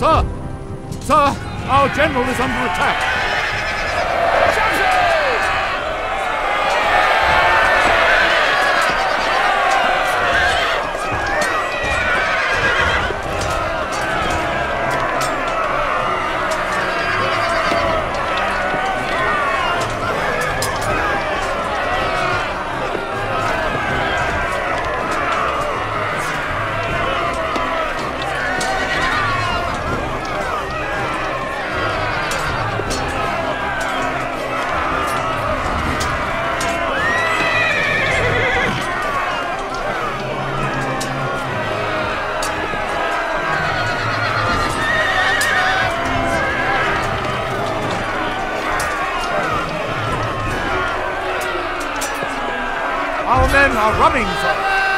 Sir! Sir! Our general is under attack! Our men are running, sir.